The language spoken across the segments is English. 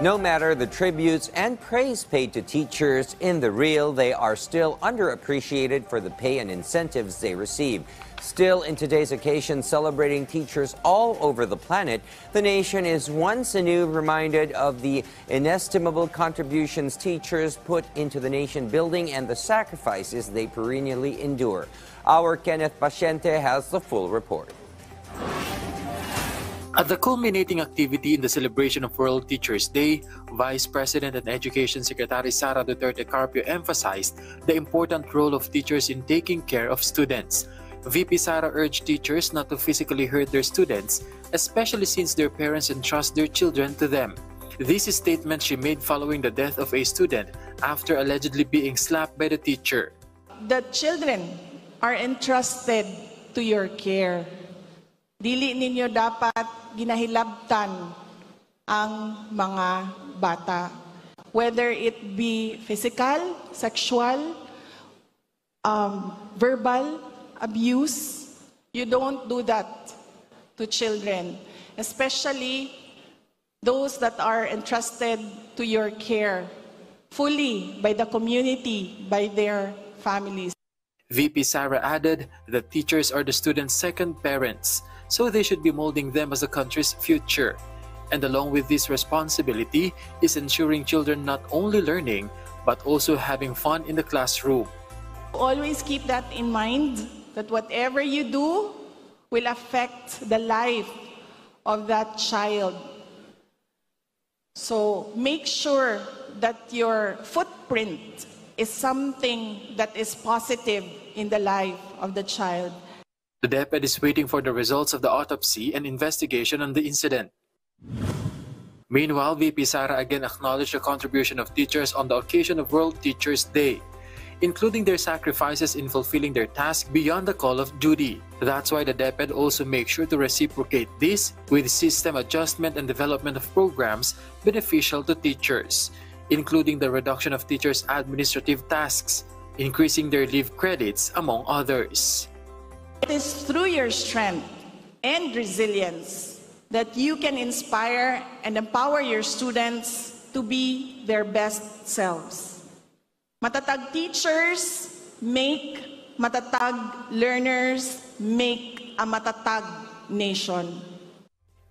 No matter the tributes and praise paid to teachers in the real, they are still underappreciated for the pay and incentives they receive. Still, in today's occasion celebrating teachers all over the planet, the nation is once anew reminded of the inestimable contributions teachers put into the nation building and the sacrifices they perennially endure. Our Kenneth Paciente has the full report. At the culminating activity in the celebration of World Teachers Day, Vice President and Education Secretary Sara Duterte Carpio emphasized the important role of teachers in taking care of students. VP Sara urged teachers not to physically hurt their students, especially since their parents entrust their children to them. This is statement she made following the death of a student after allegedly being slapped by the teacher. The children are entrusted to your care. Dili ninyo dapat ginahilabtan ang mga bata. Whether it be physical, sexual, um, verbal abuse, you don't do that to children, especially those that are entrusted to your care fully by the community, by their families. VP Sara added that teachers are the students' second parents so they should be molding them as the country's future. And along with this responsibility is ensuring children not only learning, but also having fun in the classroom. Always keep that in mind that whatever you do will affect the life of that child. So make sure that your footprint is something that is positive in the life of the child. The DepEd is waiting for the results of the autopsy and investigation on the incident. Meanwhile, VP Sara again acknowledged the contribution of teachers on the occasion of World Teachers' Day, including their sacrifices in fulfilling their task beyond the call of duty. That's why the DepEd also makes sure to reciprocate this with system adjustment and development of programs beneficial to teachers, including the reduction of teachers' administrative tasks, increasing their leave credits, among others. It is through your strength and resilience that you can inspire and empower your students to be their best selves. Matatag teachers make matatag learners make a matatag nation.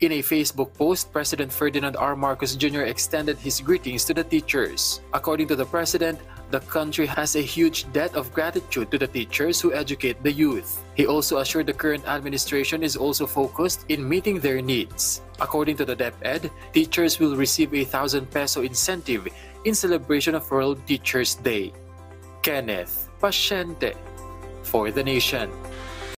In a Facebook post, President Ferdinand R. Marcos Jr. extended his greetings to the teachers. According to the president, the country has a huge debt of gratitude to the teachers who educate the youth. He also assured the current administration is also focused in meeting their needs. According to the DepEd, teachers will receive a 1,000 peso incentive in celebration of World Teachers Day. Kenneth Paciente for the Nation.